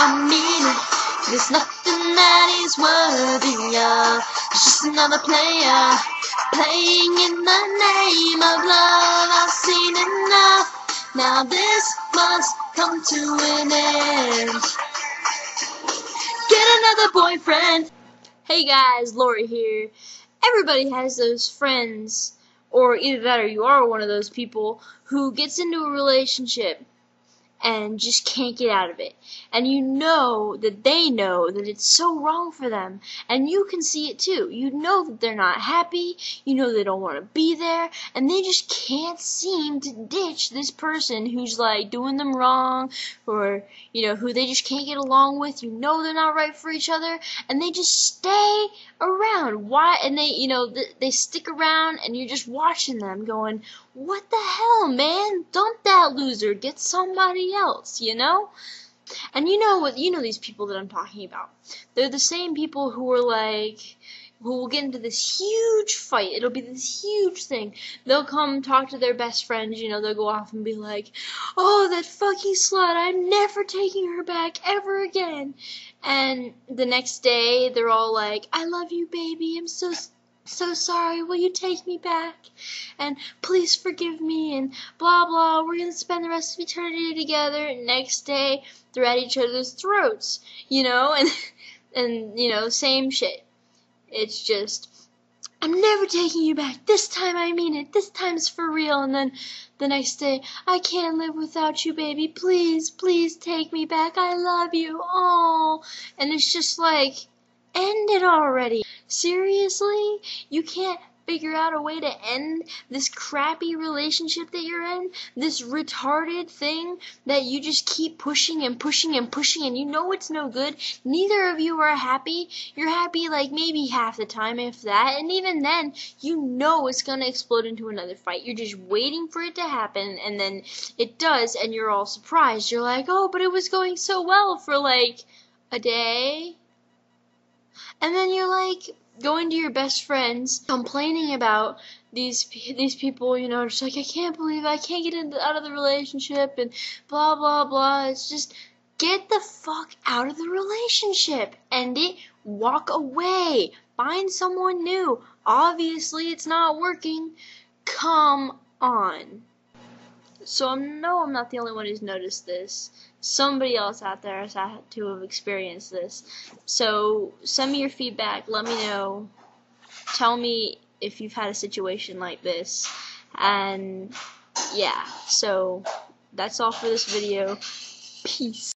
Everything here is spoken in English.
I mean it. There's nothing that is worthy of. It's just another player playing in the name of love. I've seen enough. Now this must come to an end. Get another boyfriend. Hey guys, Lori here. Everybody has those friends, or either that or you are one of those people who gets into a relationship and just can't get out of it. And you know that they know that it's so wrong for them. And you can see it too. You know that they're not happy. You know they don't want to be there. And they just can't seem to ditch this person who's like doing them wrong or, you know, who they just can't get along with. You know they're not right for each other. And they just stay around. Why? And they, you know, they stick around and you're just watching them going, what the hell, man? Dump that loser. Get somebody else, you know? And you know what? You know these people that I'm talking about. They're the same people who are like, who will get into this huge fight. It'll be this huge thing. They'll come talk to their best friends, you know, they'll go off and be like, oh, that fucking slut, I'm never taking her back ever again. And the next day, they're all like, I love you, baby, I'm so so sorry, will you take me back? And please forgive me, and blah blah, we're gonna spend the rest of eternity together. And next day, they're at each other's throats, you know, and, and, you know, same shit. It's just, I'm never taking you back. This time I mean it. This time's for real. And then the next day, I can't live without you, baby. Please, please take me back. I love you. Oh, and it's just like, end it already. Seriously? You can't figure out a way to end this crappy relationship that you're in? This retarded thing that you just keep pushing and pushing and pushing and you know it's no good? Neither of you are happy. You're happy like maybe half the time, if that. And even then, you know it's gonna explode into another fight. You're just waiting for it to happen and then it does and you're all surprised. You're like, oh, but it was going so well for like a day and then you're like going to your best friends complaining about these these people, you know, just like I can't believe I can't get out of the relationship and blah blah blah. It's just get the fuck out of the relationship. End it. Walk away. Find someone new. Obviously, it's not working. Come on. So I know I'm not the only one who's noticed this. Somebody else out there has had to have experienced this. So send me your feedback. Let me know. Tell me if you've had a situation like this. And yeah, so that's all for this video. Peace.